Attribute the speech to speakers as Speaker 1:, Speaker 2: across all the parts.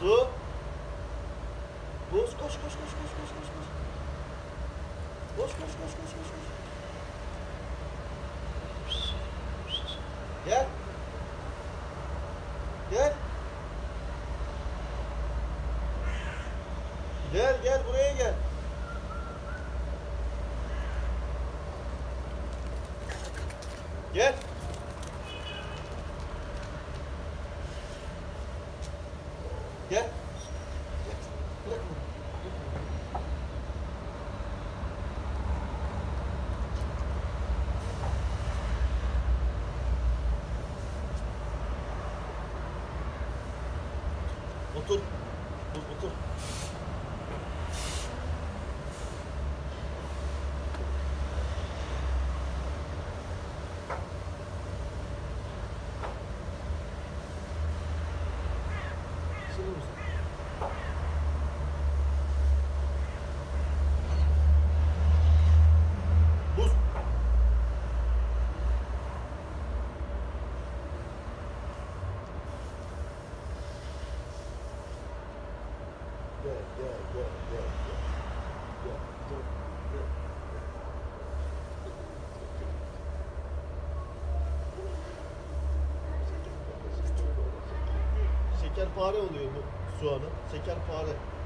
Speaker 1: Su. Buz koş koş koş koş koş koş koş. Koş koş koş koş koş koş. Gel. şekerpare oluyor bu soğanın. Şekerpare.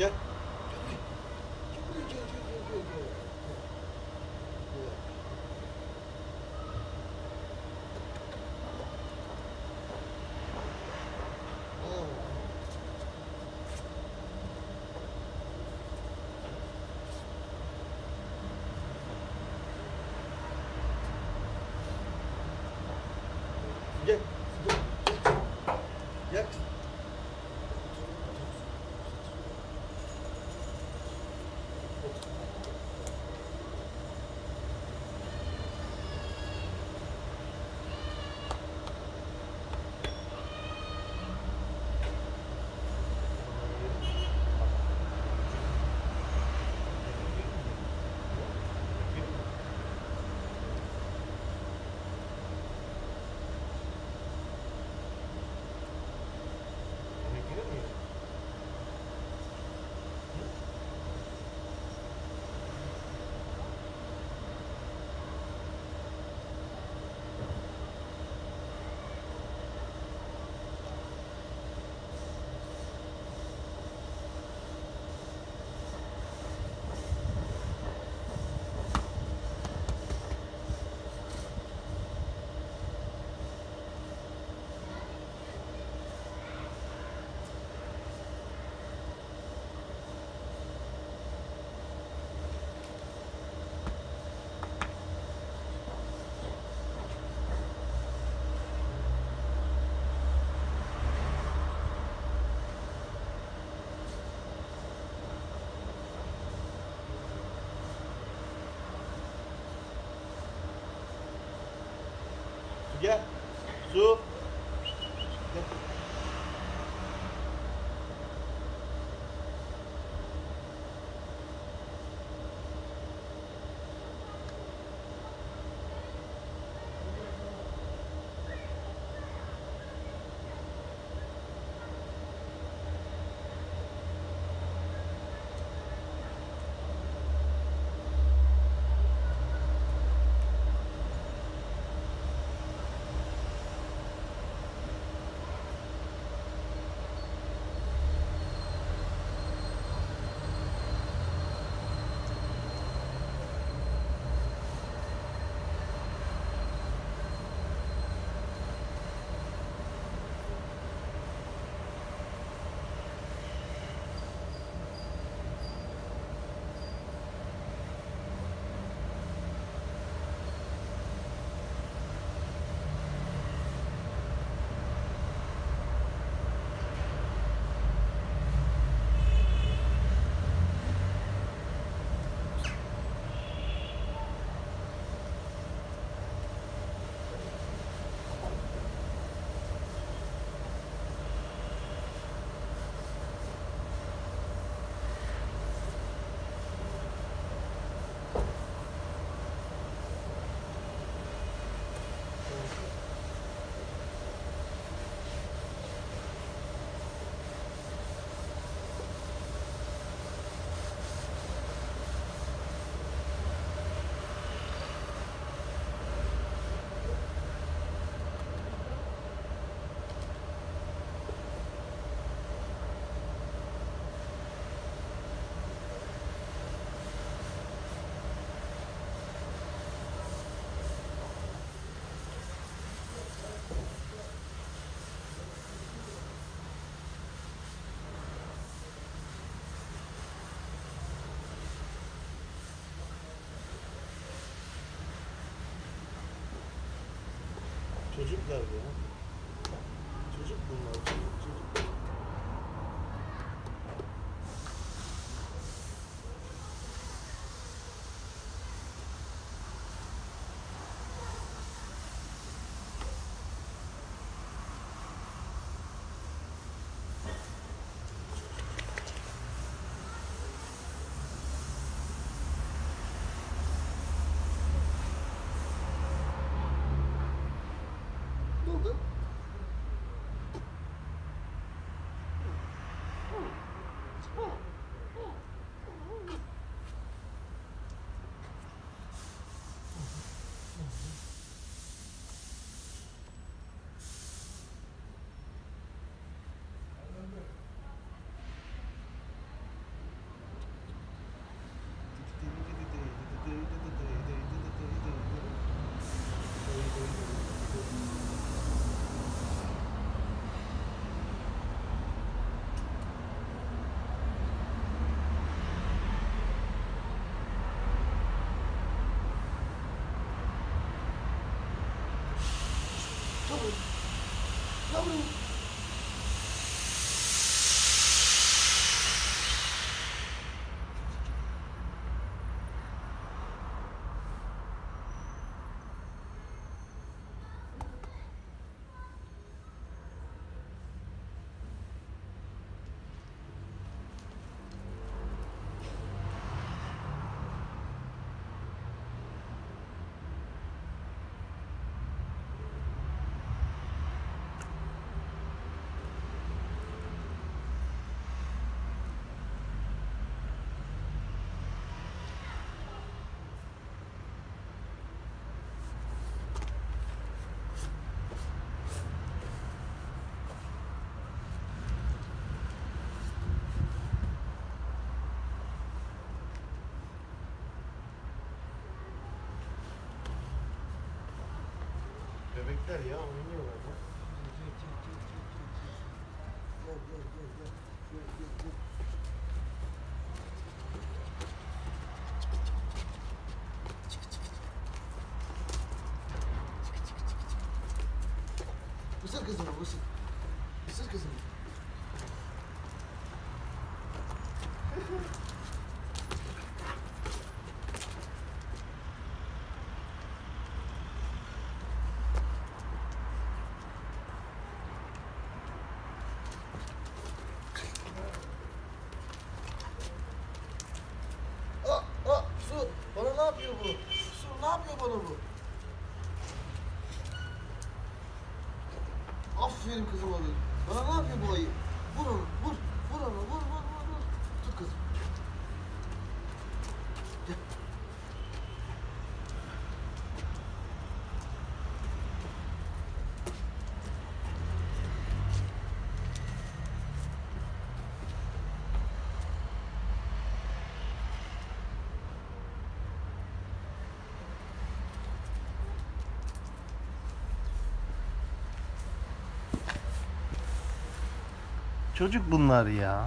Speaker 1: 예? 이게 Gel. Su. Çocuklar ya. Ooh. Bebekler ya oynuyorlar bak. Gel gel gel gel. Gel gel gel. Isır kızımı ısır. Isır kızımı. Yapıyor bu? Su ne yapıyor bana bu? Aferin kızım oğlum. Bana ne yapıyor bu ayı? Vur onu, vur. Vur onu, vur, vur, vur, vur. Tut kızım. Gel.
Speaker 2: Çocuk bunlar ya.